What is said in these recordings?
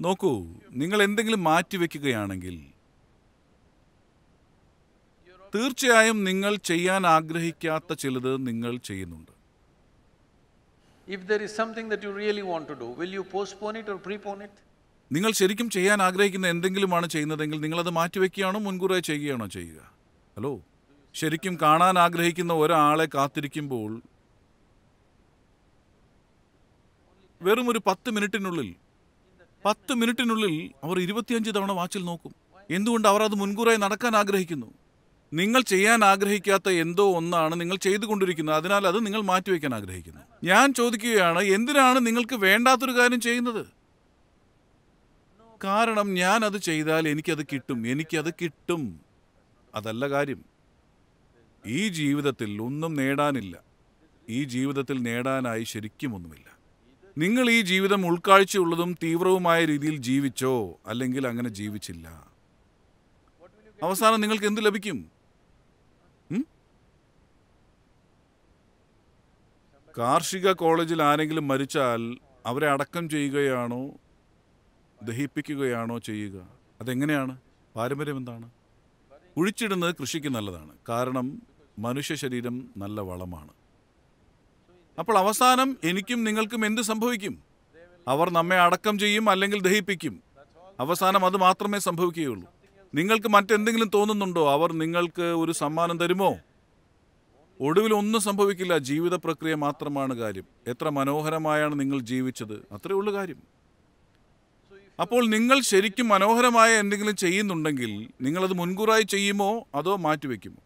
നോക്കൂ നിങ്ങൾ എന്തെങ്കിലും മാറ്റിവെക്കുകയാണെങ്കിൽ തീർച്ചയായും നിങ്ങൾ ചെയ്യാൻ ആഗ്രഹിക്കാത്ത ചിലത് നിങ്ങൾ ചെയ്യുന്നുണ്ട്. If there is something that you really want to do, will you postpone it or prepone it? നിങ്ങൾ ശരിക്കും ചെയ്യാൻ ആഗ്രഹിക്കുന്ന എന്തെങ്കിലുമാണ് ചെയ്യുന്നതെങ്കിൽ നിങ്ങൾ നിങ്ങളത് മാറ്റിവെക്കുകയാണോ മുൻകൂറായി ചെയ്യുകയാണോ ചെയ്യുക? ഹലോ? ശരിക്കും കാണാൻ ആഗ്രഹിക്കുന്ന ഒരാളെ കാത്തിരിക്കുമ്പോൾ വെറും ഒരു പത്ത് മിനിറ്റിനുള്ളിൽ പത്ത് മിനിറ്റിനുള്ളിൽ അവർ ഇരുപത്തിയഞ്ച് തവണ വാച്ചിൽ നോക്കും. എന്തുകൊണ്ട് അവർ അത് മുൻകൂറായി നടക്കാൻ ആഗ്രഹിക്കുന്നു? നിങ്ങൾ ചെയ്യാൻ ആഗ്രഹിക്കാത്ത എന്തോ ഒന്നാണ് നിങ്ങൾ ചെയ്തുകൊണ്ടിരിക്കുന്നത്. അതിനാൽ അത് നിങ്ങൾ മാറ്റിവെക്കാൻ ആഗ്രഹിക്കുന്നു. ഞാൻ ചോദിക്കുകയാണ് എന്തിനാണ് നിങ്ങൾക്ക് വേണ്ടാത്തൊരു കാര്യം ചെയ്യുന്നത്? കാരണം ഞാൻ അത് ചെയ്താൽ എനിക്കത് കിട്ടും. എനിക്കത് കിട്ടും. അതല്ല കാര്യം. ഈ ജീവിതത്തിൽ ഒന്നും നേടാനില്ല. ഈ ജീവിതത്തിൽ നേടാനായി ശരിക്കും ഒന്നുമില്ല. നിങ്ങൾ ഈ ജീവിതം ഉൾക്കാഴ്ചയുള്ളതും തീവ്രവുമായ രീതിയിൽ ജീവിച്ചോ അല്ലെങ്കിൽ അങ്ങനെ ജീവിച്ചില്ല? അവസാനം നിങ്ങൾക്ക് എന്ത് ലഭിക്കും? കാർഷിക കോളേജിൽ ആരെങ്കിലും മരിച്ചാൽ അവരെ അടക്കം ചെയ്യുകയാണോ? ദഹിപ്പിക്കുകയാണോ ചെയ്യുക? അതെങ്ങനെയാണ്? പാരമ്പര്യം എന്താണ്? കുഴിച്ചിടുന്നത് കൃഷിക്ക് നല്ലതാണ്. കാരണം മനുഷ്യ ശരീരം നല്ല വളമാണ്. അപ്പോൾ അവസാനം എനിക്കും നിങ്ങൾക്കും എന്ത് സംഭവിക്കും? അവർ നമ്മെ അടക്കം ചെയ്യും അല്ലെങ്കിൽ ദഹിപ്പിക്കും. അവസാനം അത് മാത്രമേ സംഭവിക്കുകയുള്ളൂ. നിങ്ങൾക്ക് മറ്റെന്തെങ്കിലും തോന്നുന്നുണ്ടോ? അവർ നിങ്ങൾക്ക് ഒരു സമ്മാനം തരുമോ? ഒടുവിൽ ഒന്നും സംഭവിക്കില്ല. ജീവിത പ്രക്രിയ മാത്രമാണ് കാര്യം. എത്ര മനോഹരമായാണ് നിങ്ങൾ ജീവിച്ചത്. അത്രേ ഉള്ളൂ കാര്യം. അപ്പോൾ നിങ്ങൾ ശരിക്കും മനോഹരമായ എന്തെങ്കിലും ചെയ്യുന്നുണ്ടെങ്കിൽ നിങ്ങളത് മുൻകൂറായി ചെയ്യുമോ? അതോ മാറ്റിവെക്കുമോ?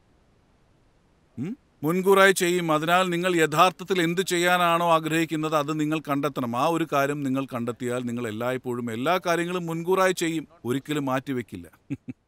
മുൻകൂറായി ചെയ്യും. അതിനാൽ നിങ്ങൾ യഥാർത്ഥത്തിൽ എന്ത് ചെയ്യാനാണോ ആഗ്രഹിക്കുന്നത് അത് നിങ്ങൾ കണ്ടെത്തണം. ആ ഒരു കാര്യം നിങ്ങൾ കണ്ടെത്തിയാൽ നിങ്ങൾ എല്ലായ്പ്പോഴും എല്ലാ കാര്യങ്ങളും മുൻകൂറായി ചെയ്യും. ഒരിക്കലും മാറ്റിവെക്കില്ല.